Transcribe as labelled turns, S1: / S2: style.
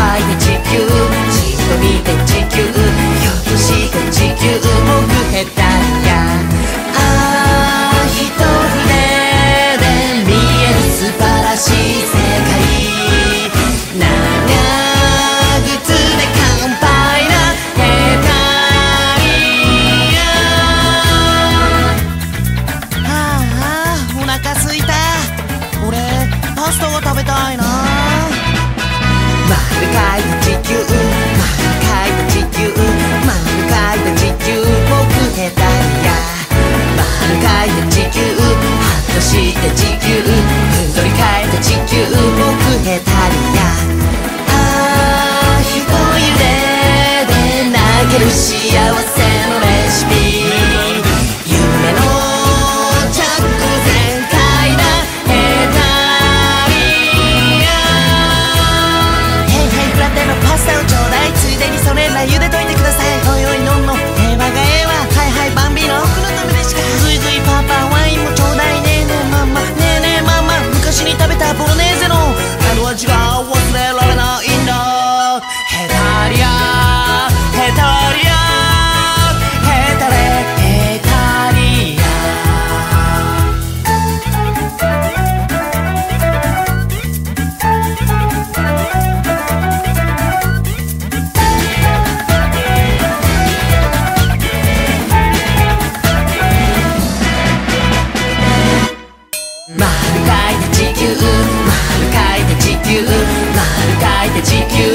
S1: 巻い地球じっと見て地球ひょっとして地球僕下手やああ一目で見える素晴らしい世界長靴で乾杯なヘタリアああお腹すいた。俺パスタが食べたいな。なゆでとい the